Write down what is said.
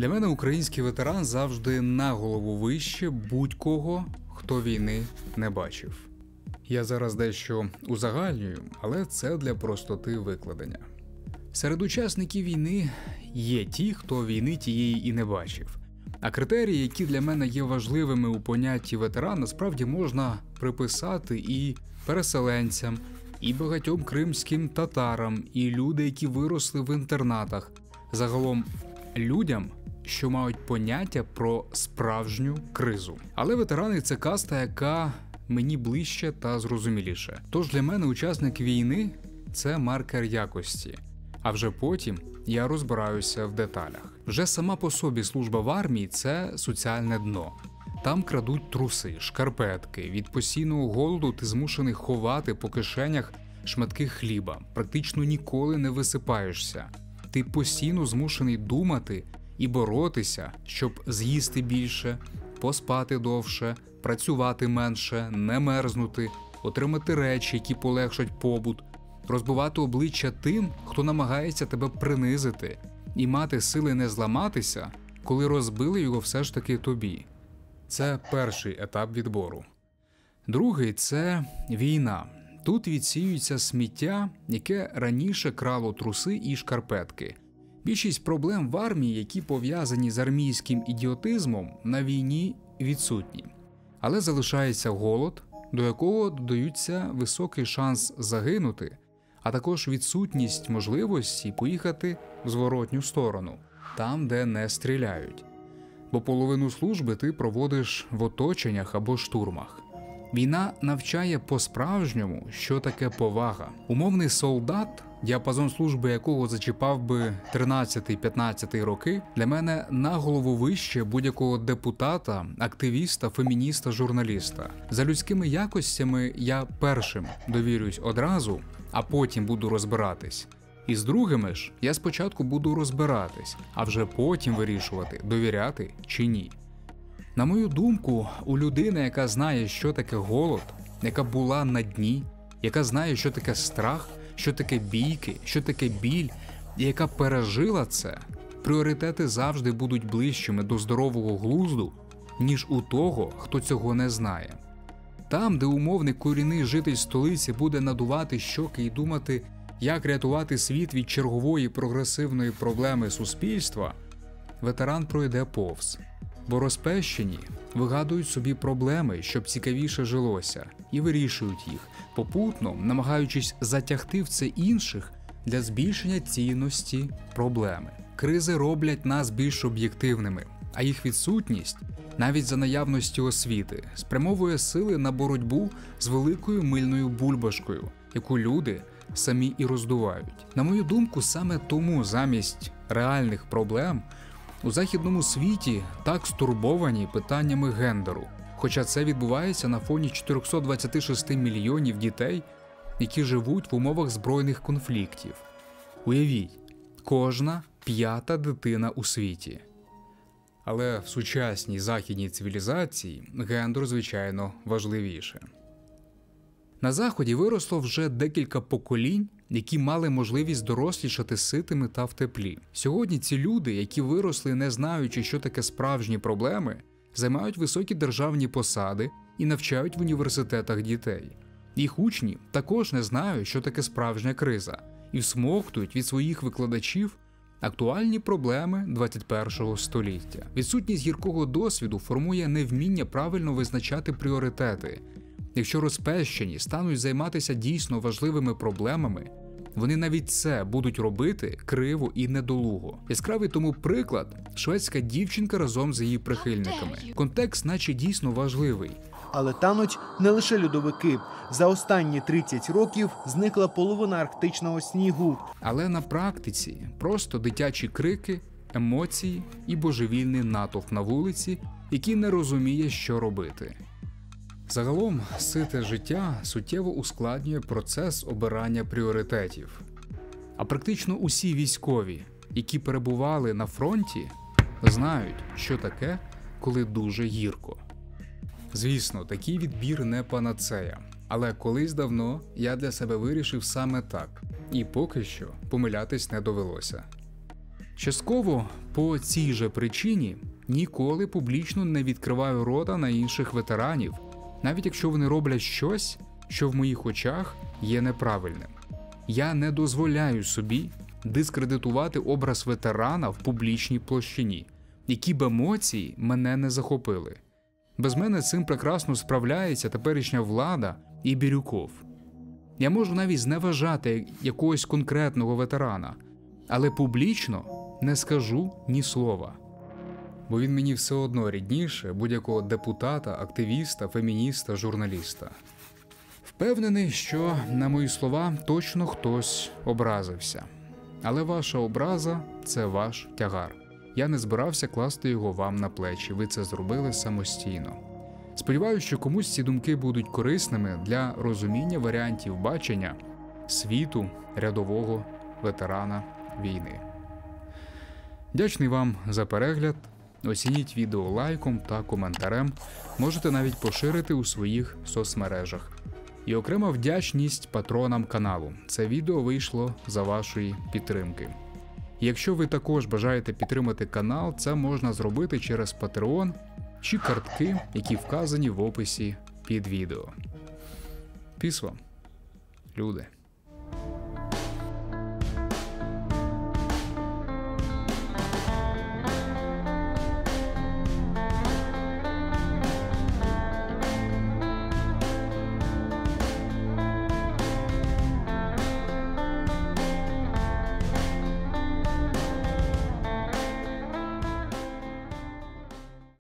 Для мене український ветеран завжди на голову вище будь-кого, хто війни не бачив. Я зараз дещо узагальнюю, але це для простоти викладення. Серед учасників війни є ті, хто війни тієї і не бачив. А критерії, які для мене є важливими у понятті ветеран, насправді можна приписати і переселенцям, і багатьом кримським татарам, і люди, які виросли в інтернатах, загалом людям, що мають поняття про справжню кризу. Але ветерани це каста, яка мені ближче та зрозуміліше. Тож для мене учасник війни це маркер якості. А вже потім я розбираюся в деталях. Вже сама по собі служба в армії це соціальне дно. Там крадуть труси, шкарпетки. Від постійного голоду ти змушений ховати по кишенях шматки хліба, практично ніколи не висипаєшся. Ти постійно змушений думати і боротися, щоб з'їсти більше, поспати довше, працювати менше, не мерзнути, отримати речі, які полегшать побут, розбивати обличчя тим, хто намагається тебе принизити, і мати сили не зламатися, коли розбили його все ж таки тобі. Це перший етап відбору. Другий це війна. Тут відсіюється сміття, яке раніше крало труси і шкарпетки. Більшість проблем в армії, які пов'язані з армійським ідіотизмом, на війні відсутні, але залишається голод, до якого додаються високий шанс загинути, а також відсутність можливості поїхати в зворотню сторону, там, де не стріляють. Бо половину служби ти проводиш в оточеннях або штурмах. Війна навчає по-справжньому, що таке повага. Умовний солдат, діапазон служби якого зачіпав би 13-15 роки, для мене на голову вище будь-якого депутата, активіста, фемініста, журналіста. За людськими якостями я першим довірюсь одразу, а потім буду розбиратись. І з другими ж я спочатку буду розбиратись, а вже потім вирішувати, довіряти чи ні. На мою думку, у людини, яка знає, що таке голод, яка була на дні, яка знає, що таке страх, що таке бійки, що таке біль, і яка пережила це, пріоритети завжди будуть ближчими до здорового глузду, ніж у того, хто цього не знає. Там, де умовний корінний житель столиці буде надувати щоки і думати, як рятувати світ від чергової прогресивної проблеми суспільства, ветеран пройде повз бо розпещені вигадують собі проблеми, щоб цікавіше жилося, і вирішують їх, попутно намагаючись затягти в це інших для збільшення цінності проблеми. Кризи роблять нас більш об'єктивними, а їх відсутність, навіть за наявності освіти, спрямовує сили на боротьбу з великою мильною бульбашкою, яку люди самі і роздувають. На мою думку, саме тому замість реальних проблем. У західному світі так стурбовані питаннями гендеру, хоча це відбувається на фоні 426 мільйонів дітей, які живуть в умовах збройних конфліктів. Уявіть, кожна п'ята дитина у світі. Але в сучасній західній цивілізації гендер, звичайно, важливіше. На заході виросло вже декілька поколінь, які мали можливість дорослішати ситими та в теплі. Сьогодні ці люди, які виросли, не знаючи, що таке справжні проблеми, займають високі державні посади і навчають в університетах дітей. Їх учні також не знають, що таке справжня криза, і всмоктують від своїх викладачів актуальні проблеми 21 століття. Відсутність гіркого досвіду формує невміння правильно визначати пріоритети. Якщо розпещені стануть займатися дійсно важливими проблемами, вони навіть це будуть робити криво і недолуго. Яскравий тому приклад шведська дівчинка разом з її прихильниками. Контекст, наче дійсно важливий. Але тануть не лише льодовики. За останні 30 років зникла половина арктичного снігу. Але на практиці просто дитячі крики, емоції і божевільний натовп на вулиці, який не розуміє, що робити. Загалом, сите життя суттєво ускладнює процес обирання пріоритетів. А практично усі військові, які перебували на фронті, знають, що таке, коли дуже гірко. Звісно, такий відбір не панацея, але колись давно я для себе вирішив саме так, і поки що помилятись не довелося. Частково по цій же причині ніколи публічно не відкриваю рота на інших ветеранів, навіть якщо вони роблять щось, що в моїх очах є неправильним. Я не дозволяю собі дискредитувати образ ветерана в публічній площині, які б емоції мене не захопили. Без мене цим прекрасно справляється теперішня влада і Бірюков. Я можу навіть зневажати якогось конкретного ветерана, але публічно не скажу ні слова. Бо він мені все одно рідніше будь-якого депутата, активіста, фемініста, журналіста. Впевнений, що на мої слова точно хтось образився. Але ваша образа це ваш тягар. Я не збирався класти його вам на плечі. Ви це зробили самостійно. Сподіваюся, що комусь ці думки будуть корисними для розуміння варіантів бачення світу рядового ветерана війни. Дячний вам за перегляд. Оцініть відео лайком та коментарем. Можете навіть поширити у своїх соцмережах. І окрема вдячність патронам каналу. Це відео вийшло за вашої підтримки. Якщо ви також бажаєте підтримати канал, це можна зробити через Patreon чи картки, які вказані в описі під відео. Піс люди!